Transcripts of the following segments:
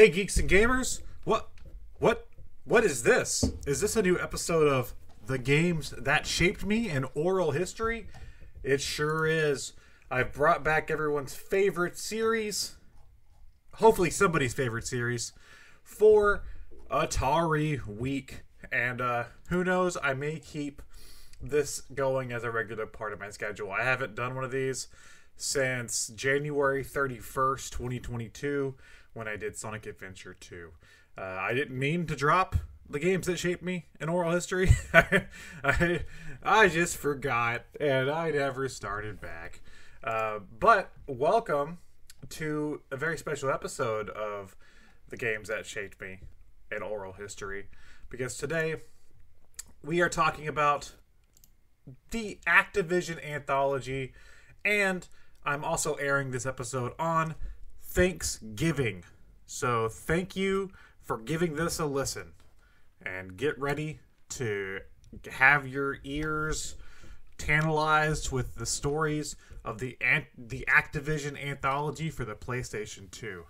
Hey, geeks and gamers! What, what, what is this? Is this a new episode of the games that shaped me in oral history? It sure is. I've brought back everyone's favorite series, hopefully somebody's favorite series, for Atari Week, and uh, who knows? I may keep this going as a regular part of my schedule. I haven't done one of these since January 31st, 2022, when I did Sonic Adventure 2. Uh, I didn't mean to drop the games that shaped me in oral history. I, I just forgot, and I never started back. Uh, but welcome to a very special episode of the games that shaped me in oral history, because today we are talking about the Activision anthology, and I'm also airing this episode on Thanksgiving. So thank you for giving this a listen, and get ready to have your ears tantalized with the stories of the the Activision anthology for the PlayStation 2.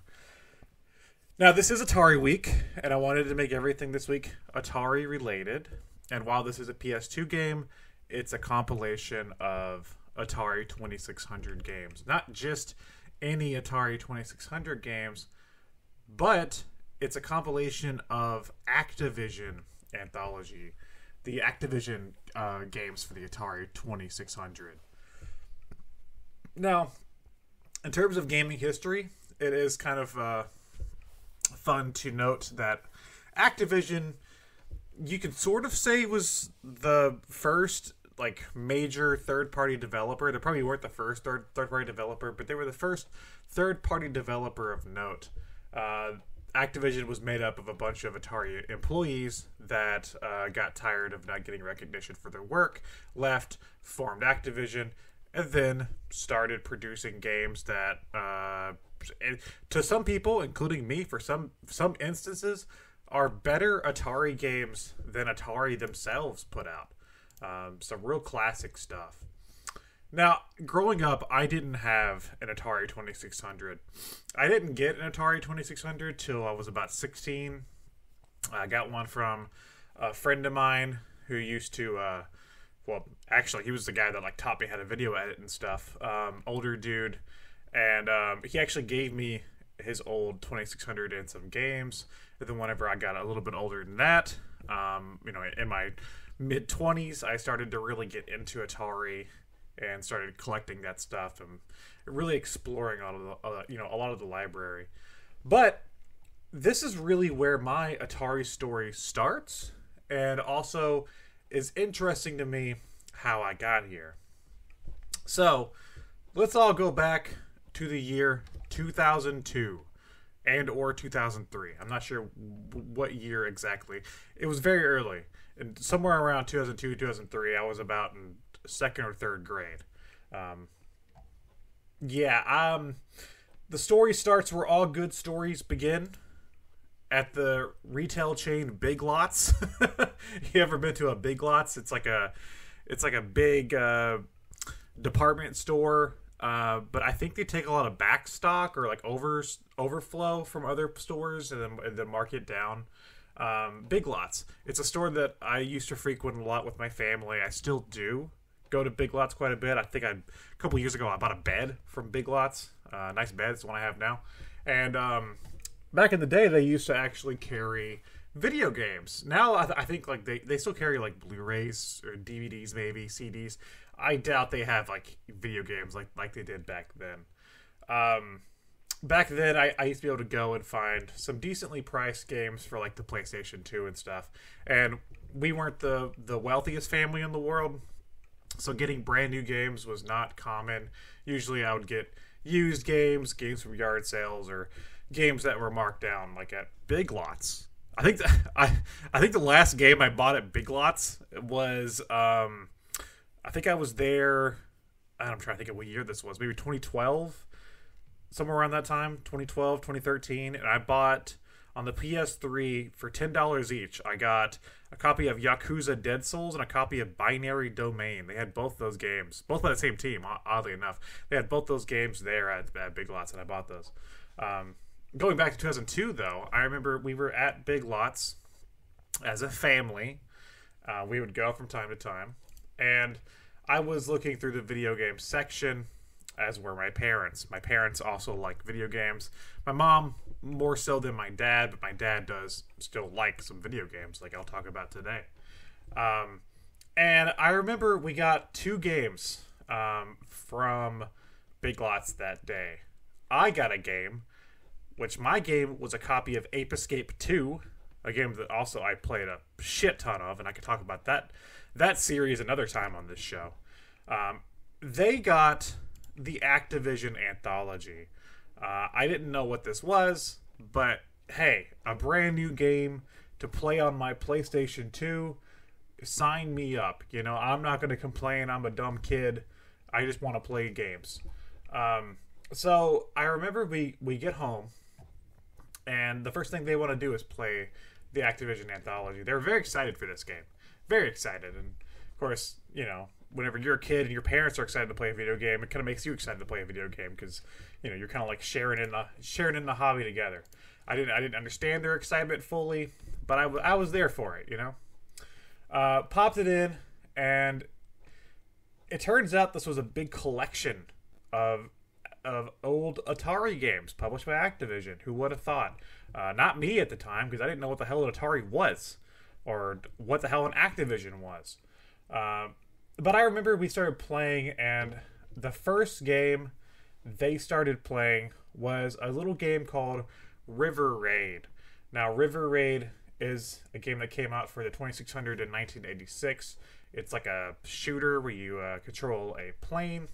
Now, this is Atari week, and I wanted to make everything this week Atari related. And while this is a PS2 game, it's a compilation of Atari 2600 games. Not just any Atari 2600 games, but it's a compilation of Activision anthology, the Activision uh, games for the Atari 2600. Now, in terms of gaming history, it is kind of uh, fun to note that Activision, you could sort of say, was the first like major third party developer. They probably weren't the first third third party developer, but they were the first third party developer of note. Uh, Activision was made up of a bunch of Atari employees that uh, got tired of not getting recognition for their work, left, formed Activision, and then started producing games that, uh, to some people, including me, for some some instances, are better Atari games than Atari themselves put out. Um, some real classic stuff. Now, growing up, I didn't have an Atari 2600. I didn't get an Atari 2600 till I was about 16. I got one from a friend of mine who used to, uh, well, actually, he was the guy that like taught me how to video edit and stuff. Um, older dude, and um, he actually gave me his old 2600 and some games. And then whenever I got a little bit older than that, um, you know, in my mid 20s, I started to really get into Atari and started collecting that stuff and really exploring all of the, uh, you know, a lot of the library. But this is really where my Atari story starts and also is interesting to me how I got here. So, let's all go back to the year 2002 and or 2003. I'm not sure what year exactly. It was very early. And somewhere around 2002, 2003, I was about in second or third grade. Um, yeah, um, the story starts where all good stories begin at the retail chain Big Lots. you ever been to a Big Lots? It's like a, it's like a big uh, department store. Uh, but I think they take a lot of back stock or like over overflow from other stores and then, and then mark it down. Um, Big Lots. It's a store that I used to frequent a lot with my family. I still do go to Big Lots quite a bit. I think I a couple years ago I bought a bed from Big Lots. Uh, nice bed. It's the one I have now. And um, back in the day, they used to actually carry video games. Now I, th- I think like they, they still carry like Blu-rays or DVDs, maybe CDs. I doubt they have like video games like like they did back then. Um, back then, I, I used to be able to go and find some decently priced games for like the PlayStation Two and stuff. And we weren't the the wealthiest family in the world, so getting brand new games was not common. Usually, I would get used games, games from yard sales, or games that were marked down like at Big Lots. I think the, I I think the last game I bought at Big Lots was um I think I was there. I'm trying to think of what year this was. Maybe 2012, somewhere around that time, 2012, 2013. And I bought on the PS3 for ten dollars each. I got a copy of Yakuza Dead Souls and a copy of Binary Domain. They had both those games, both by the same team. Oddly enough, they had both those games there at, at Big Lots, and I bought those. Um, going back to 2002, though, I remember we were at Big Lots as a family. Uh, we would go from time to time, and I was looking through the video game section, as were my parents. My parents also like video games. My mom more so than my dad, but my dad does still like some video games, like I'll talk about today. Um, and I remember we got two games um, from Big Lots that day. I got a game, which my game was a copy of Ape Escape 2, a game that also I played a shit ton of, and I could talk about that that series another time on this show. Um, they got the Activision anthology. Uh, I didn't know what this was, but hey, a brand new game to play on my PlayStation 2. Sign me up. You know, I'm not going to complain. I'm a dumb kid. I just want to play games. Um, so I remember we, we get home, and the first thing they want to do is play the Activision anthology. They're very excited for this game. Very excited. And of course, you know, whenever you're a kid and your parents are excited to play a video game, it kind of makes you excited to play a video game because you know you're kind of like sharing in the sharing in the hobby together. I didn't I didn't understand their excitement fully, but I, I was there for it. You know, uh, popped it in, and it turns out this was a big collection of of old Atari games published by Activision. Who would have thought? Uh, not me at the time because I didn't know what the hell an Atari was or what the hell an Activision was. Uh, but I remember we started playing, and the first game they started playing was a little game called River Raid. Now, River Raid is a game that came out for the 2600 in 1986. It's like a shooter where you uh, control a plane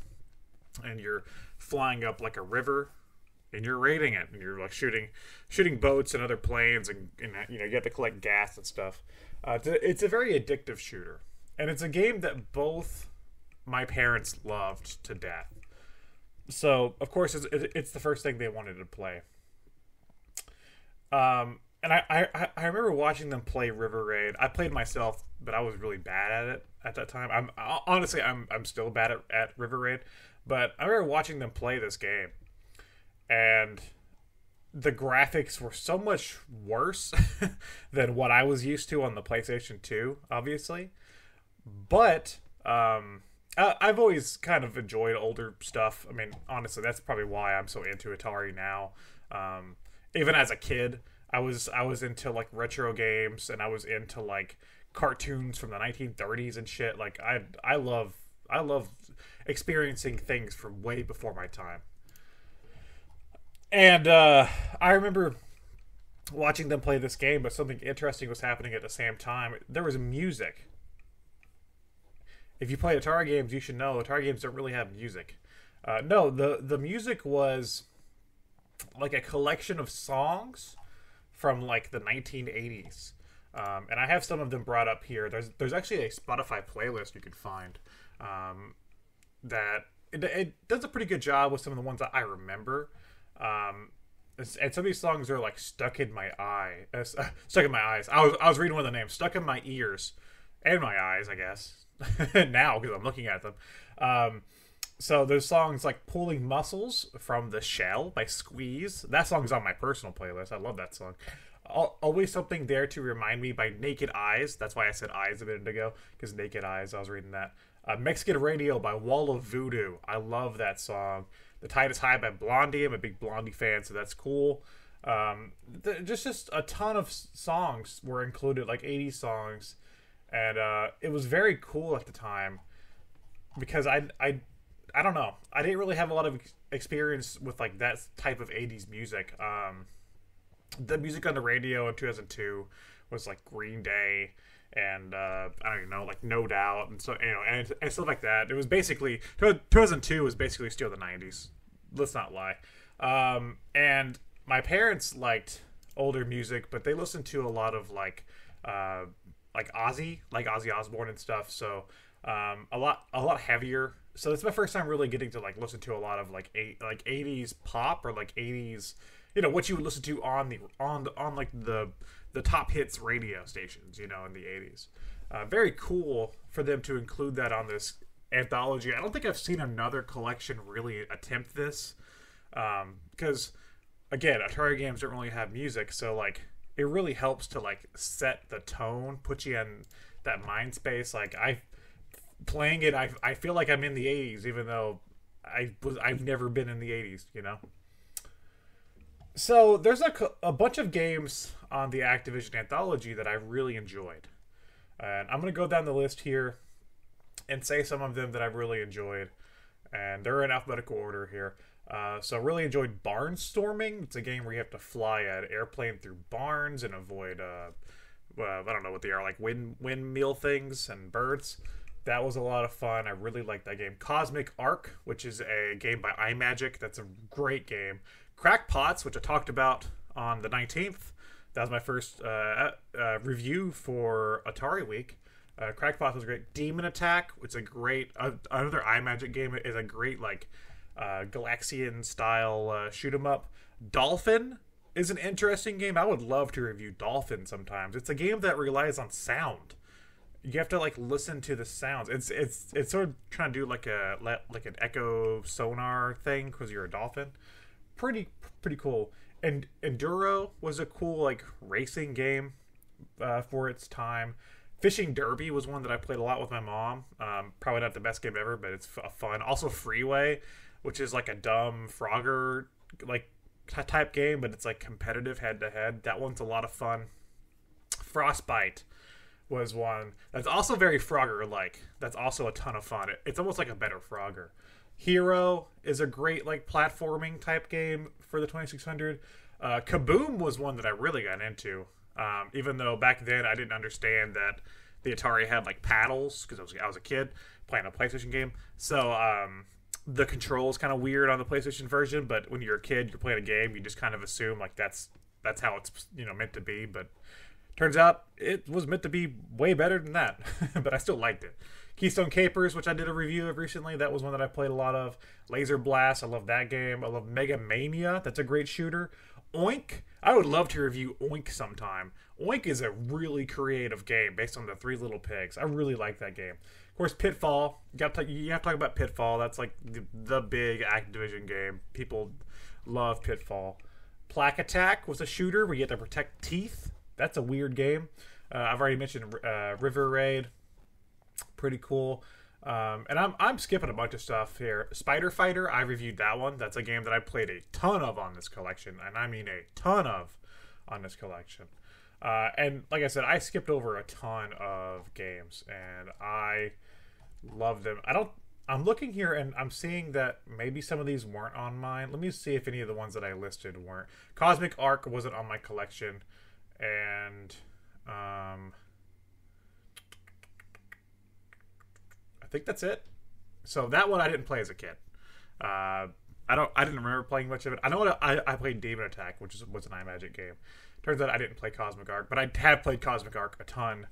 and you're flying up like a river and you're raiding it and you're like shooting shooting boats and other planes and, and you know you have to collect gas and stuff uh, it's, a, it's a very addictive shooter and it's a game that both my parents loved to death. So of course it's, it's the first thing they wanted to play. Um, and I, I I remember watching them play River Raid. I played myself, but I was really bad at it at that time. I'm honestly I'm I'm still bad at, at River Raid, but I remember watching them play this game, and the graphics were so much worse than what I was used to on the PlayStation 2, obviously. But um, I, I've always kind of enjoyed older stuff. I mean, honestly, that's probably why I'm so into Atari now. Um, even as a kid, I was I was into like retro games and I was into like cartoons from the 1930s and shit. Like I I love I love experiencing things from way before my time. And uh, I remember watching them play this game, but something interesting was happening at the same time. There was music if you play Atari games, you should know Atari games don't really have music. Uh, no, the the music was like a collection of songs from like the 1980s, um, and I have some of them brought up here. There's there's actually a Spotify playlist you could find um, that it, it, does a pretty good job with some of the ones that I remember. Um, and some of these songs are like stuck in my eye, uh, stuck in my eyes. I was I was reading one of the names, stuck in my ears and my eyes, I guess. now because I'm looking at them. Um, so there's songs like "Pulling Mussels" from The Shell by Squeeze. That song's on my personal playlist. I love that song. Always something there to remind me by Naked Eyes. That's why I said eyes a minute ago because Naked Eyes. I was reading that. Uh, Mexican Radio by Wall of Voodoo. I love that song. The Tide is High by Blondie. I'm a big Blondie fan, so that's cool. Um, th- just just a ton of songs were included, like 80 songs and uh, it was very cool at the time because I I I don't know I didn't really have a lot of experience with like that type of 80s music. Um, the music on the radio in 2002 was like Green Day and uh, I don't even know like No Doubt and so you know and, and stuff like that. It was basically 2002 was basically still the 90s. Let's not lie. Um, and my parents liked older music, but they listened to a lot of like uh, like Ozzy, like Ozzy Osbourne and stuff. So um, a lot a lot heavier. So it's my first time really getting to like listen to a lot of like eight like 80s pop or like 80s you know what you would listen to on the on the on like the the top hits radio stations you know in the 80s uh, very cool for them to include that on this anthology i don't think i've seen another collection really attempt this because um, again, Atari games don't really have music, so like it really helps to like set the tone, put you in that mind space. Like I playing it, I I feel like I'm in the '80s, even though I was I've never been in the '80s, you know. So there's a, a bunch of games on the Activision anthology that I really enjoyed, and I'm gonna go down the list here and say some of them that I've really enjoyed, and they're in alphabetical order here. Uh, so really enjoyed Barnstorming. It's a game where you have to fly an airplane through barns and avoid uh, uh, I don't know what they are like wind windmill things and birds. That was a lot of fun. I really liked that game. Cosmic Ark, which is a game by Imagic. That's a great game. Crackpots, which I talked about on the 19th. That was my first uh, uh, review for Atari Week. Crackpots was great. Demon Attack, is a great another Imagic game. is a great like uh, Galaxian style uh, shoot 'em up. Dolphin is an interesting game. I would love to review Dolphin sometimes. It's a game that relies on sound. You have to like listen to the sounds. It's it's it's sort of trying to do like a like an echo sonar thing because you're a dolphin. Pretty pretty cool. And Enduro was a cool like racing game uh, for its time. Fishing Derby was one that I played a lot with my mom. Um, probably not the best game ever, but it's fun. Also Freeway, which is like a dumb Frogger like type game, but it's like competitive head to head. That one's a lot of fun. Frostbite was one that's also very Frogger like. That's also a ton of fun. It, it's almost like a better Frogger. Hero is a great like platforming type game for the 2600. Uh, Kaboom was one that I really got into. Um, even though back then I didn't understand that the Atari had like paddles because I was I was a kid playing a PlayStation game. So um, the controls kind of weird on the PlayStation version, but when you're a kid, you're playing a game, you just kind of assume like that's that's how it's you know meant to be. But turns out it was meant to be way better than that. but I still liked it. Keystone Kapers, which I did a review of recently, that was one that I played a lot of. Laser Blast, I love that game. I love Mega Mania, that's a great shooter. Oink, I would love to review Oink sometime. Oink is a really creative game based on the Three Little Pigs. I really like that game. Of course, Pitfall. You got to you have to talk about Pitfall. That's like the, the big Activision game. People love Pitfall. Plaque Attack was a shooter where you had to protect teeth. That's a weird game. Uh, I've already mentioned uh, River Raid. Pretty cool. Um, and I'm I'm skipping a bunch of stuff here. Spider Fighter, I reviewed that one. That's a game that I played a ton of on this collection, and I mean a ton of on this collection. Uh, and like I said, I skipped over a ton of games, and I love them. I don't. I'm looking here, and I'm seeing that maybe some of these weren't on mine. Let me see if any of the ones that I listed weren't. Cosmic Ark wasn't on my collection, and um, I think that's it. So that one I didn't play as a kid. Uh, I don't. I didn't remember playing much of it. I know what I, I played Demon Attack, which was an Imagic game. Turns out I didn't play Cosmic Ark, but I have played Cosmic Ark a ton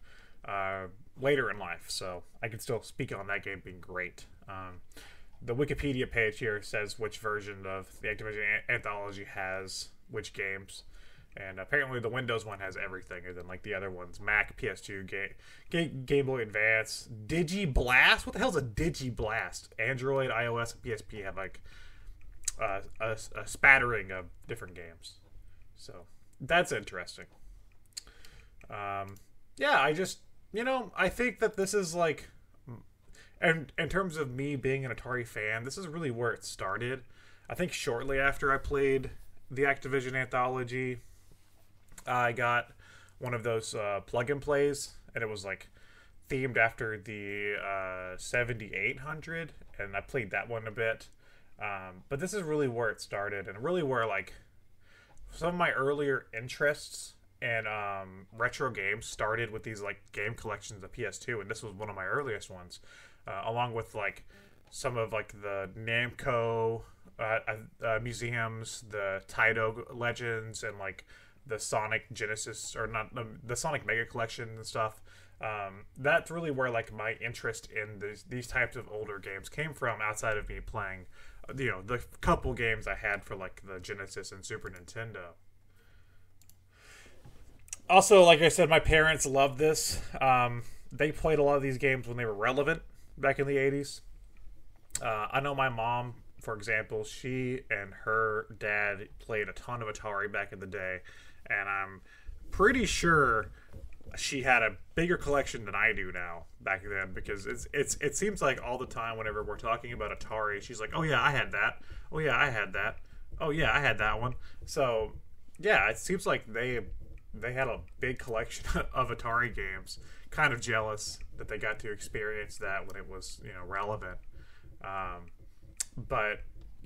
uh, later in life, so I can still speak on that game being great. Um, the Wikipedia page here says which version of the Activision anthology has which games. And apparently, the Windows one has everything, and then like the other ones, Mac, PS2, Game, Game Boy Advance, Digi Blast. What the hell's a Digi Blast? Android, iOS, and PSP have like uh, a, a spattering of different games. So that's interesting. Um, yeah, I just you know I think that this is like, and in terms of me being an Atari fan, this is really where it started. I think shortly after I played the Activision anthology I got one of those uh, plug and plays, and it was like themed after the uh, 7800, and I played that one a bit. Um, but this is really where it started, and really where like some of my earlier interests and um, retro games started with these like game collections of PS2, and this was one of my earliest ones, uh, along with like some of like the Namco uh, uh, uh museums, the Taito Legends, and like the Sonic Genesis or not the, the Sonic Mega Collection and stuff. Um, that's really where like my interest in these these types of older games came from. Outside of me playing, you know, the couple games I had for like the Genesis and Super Nintendo. Also, like I said, my parents loved this. Um, they played a lot of these games when they were relevant back in the '80s. Uh, I know my mom for example, she and her dad played a ton of Atari back in the day, and I'm pretty sure she had a bigger collection than I do now back then because it's it's it seems like all the time whenever we're talking about Atari, she's like, "Oh yeah, I had that. Oh yeah, I had that. Oh yeah, I had that one." So yeah, it seems like they they had a big collection of Atari games. Kind of jealous that they got to experience that when it was you know relevant. Um, but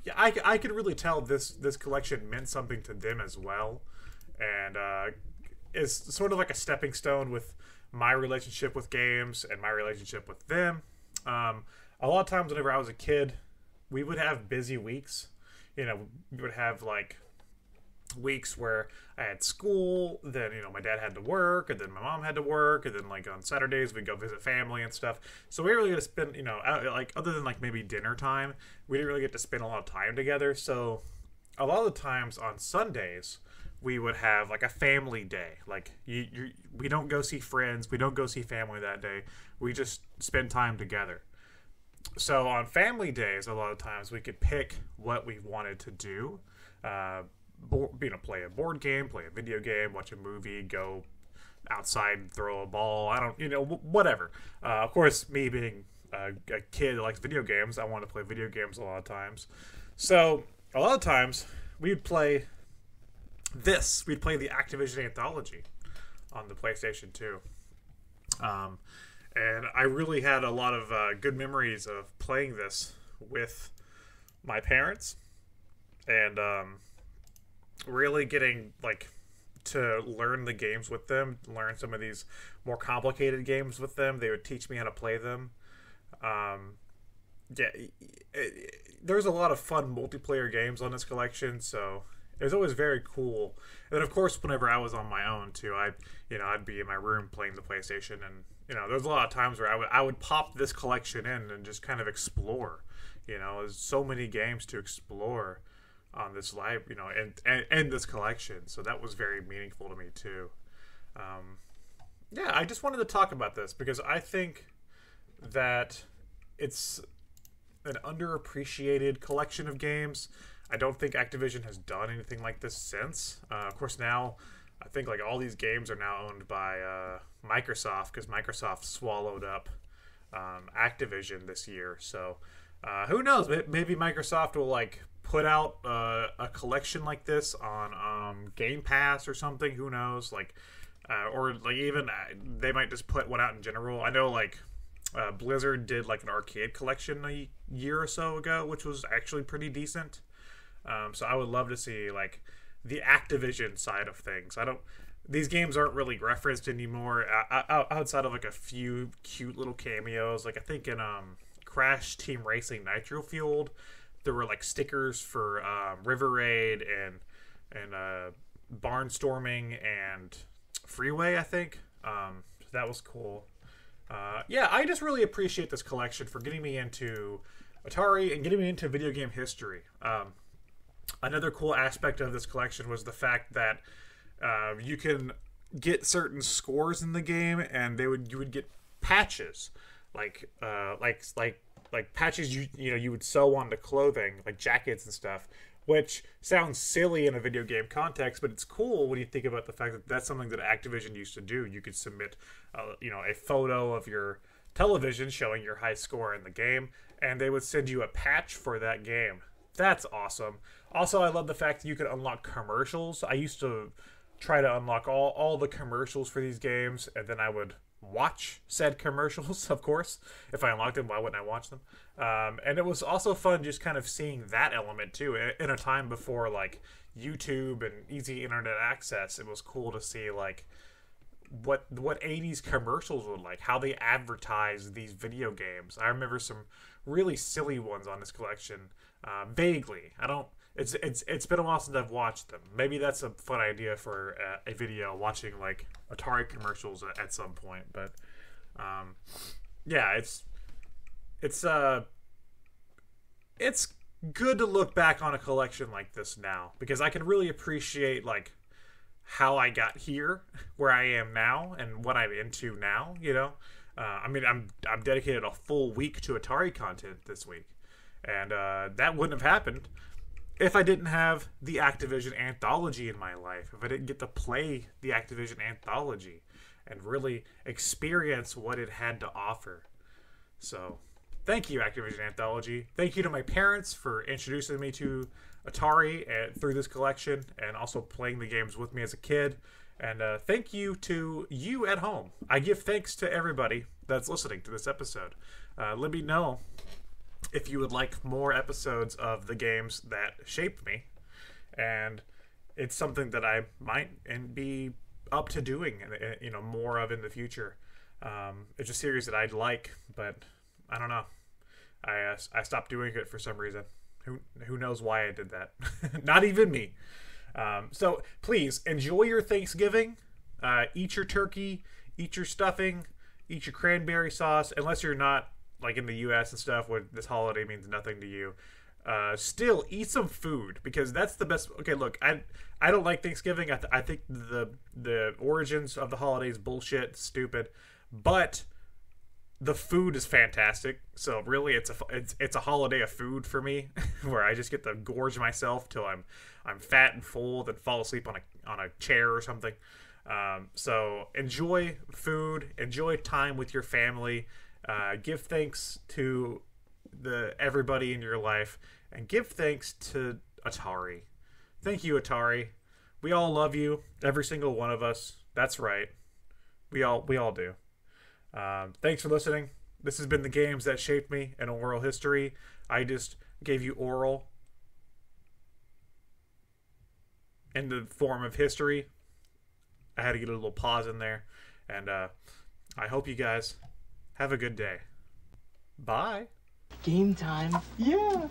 yeah, I, I could really tell this this collection meant something to them as well, and uh, is sort of like a stepping stone with my relationship with games and my relationship with them. Um, a lot of times, whenever I was a kid, we would have busy weeks. You know, we would have like weeks where I had school, then you know my dad had to work, and then my mom had to work, and then like on Saturdays we'd go visit family and stuff. So we really get to spend, you know, out, like other than like maybe dinner time, we didn't really get to spend a lot of time together. So a lot of the times on Sundays we would have like a family day. Like you, you we don't go see friends, we don't go see family that day. We just spend time together. So on family days, a lot of times we could pick what we wanted to do. Uh, board, you know, play a board game, play a video game, watch a movie, go outside, throw a ball. I don't, you know, whatever. Uh, of course, me being a, a kid that likes video games, I want to play video games a lot of times. So a lot of times we'd play this. We'd play the Activision Anthology on the PlayStation 2. Um, and I really had a lot of uh, good memories of playing this with my parents. And um, really getting like to learn the games with them, learn some of these more complicated games with them. They would teach me how to play them. Um, yeah, it, it, there's a lot of fun multiplayer games on this collection, so it was always very cool. And then, of course, whenever I was on my own too, I, you know, I'd be in my room playing the PlayStation, and you know, there's a lot of times where I would I would pop this collection in and just kind of explore. You know, there's so many games to explore on this live, you know, and, and and this collection. So that was very meaningful to me too. Um, yeah, I just wanted to talk about this because I think that it's an underappreciated collection of games. I don't think Activision has done anything like this since. Uh, of course, now I think like all these games are now owned by uh, Microsoft because Microsoft swallowed up um, Activision this year. So uh, who knows? Maybe Microsoft will like put out uh, a collection like this on um, Game Pass or something. Who knows? Like, uh, or like even uh, they might just put one out in general. I know like uh, Blizzard did like an arcade collection a year or so ago, which was actually pretty decent. Um, so I would love to see like the Activision side of things. I don't. These games aren't really referenced anymore outside of like a few cute little cameos. Like I think in um, Crash Team Racing Nitro Fueled, there were like stickers for um, River Raid and and uh, Barnstorming and Freeway. I think um, that was cool. Uh, yeah, I just really appreciate this collection for getting me into Atari and getting me into video game history. Um, another cool aspect of this collection was the fact that uh, you can get certain scores in the game, and they would you would get patches like uh, like like like patches you you know you would sew onto clothing like jackets and stuff which sounds silly in a video game context but it's cool when you think about the fact that that's something that activision used to do. You could submit uh, you know a photo of your television showing your high score in the game and they would send you a patch for that game. That's awesome. Also i love the fact that you could unlock commercials. I used to try to unlock all, all the commercials for these games and then i would watch said commercials, of course. If I unlocked them, why wouldn't I watch them? Um, and it was also fun just kind of seeing that element too. In a time before like YouTube and easy internet access, it was cool to see like what what 80s commercials were like, how they advertised these video games. I remember some really silly ones on this collection. Uh, vaguely, I don't it's it's it's been a while since I've watched them. Maybe that's a fun idea for a, a video watching like Atari commercials at, at some point. But um, yeah, it's it's uh it's good to look back on a collection like this now because I can really appreciate like how I got here, where I am now, and what I'm into now. You know, uh, I mean, I'm I'm dedicated a full week to Atari content this week And uh, that wouldn't have happened if I didn't have the Activision anthology in my life, if I didn't get to play the Activision anthology and really experience what it had to offer. So, thank you, Activision Anthology. Thank you to my parents for introducing me to Atari and through this collection and also playing the games with me as a kid. And uh, thank you to you at home. I give thanks to everybody that's listening to this episode. Uh, let me know if you would like more episodes of the games that shaped me. And it's something that I might and be up to doing, uh, you know, more of in the future. Um, it's a series that I'd like, but I don't know. I uh, I stopped doing it for some reason. Who who knows why I did that? Not even me. Um, so please enjoy your Thanksgiving. Uh, eat your turkey. Eat your stuffing. Eat your cranberry sauce. Unless you're not like in the U.S. and stuff, where this holiday means nothing to you. Uh, still eat some food because that's the best. Okay, look, I I don't like Thanksgiving. I, th- I think the the origins of the holidays bullshit, stupid, but the food is fantastic. So really, it's a it's, it's a holiday of food for me, where I just get to gorge myself till I'm I'm fat and full, then fall asleep on a on a chair or something. Um, so enjoy food, enjoy time with your family. Uh, give thanks to the everybody in your life, and give thanks to Atari. Thank you, Atari. We all love you, every single one of us. That's right. We all we all do. Um, thanks for listening. This has been the games that shaped me in oral history. I just gave you oral in the form of history. I had to get a little pause in there. And uh, I hope you guys have a good day. Bye. Game time. Yeah.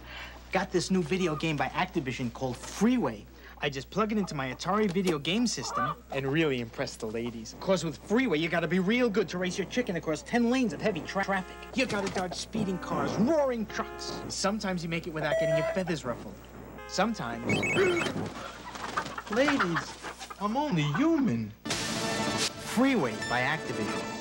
Got this new video game by Activision called Freeway. I just plug it into my Atari video game system and really impress the ladies. Of course, with Freeway, you gotta be real good to race your chicken across 10 lanes of heavy tra traffic. You gotta dodge speeding cars, roaring trucks. Sometimes you make it without getting your feathers ruffled. Sometimes. Ladies, I'm only human. Freeway by Activision.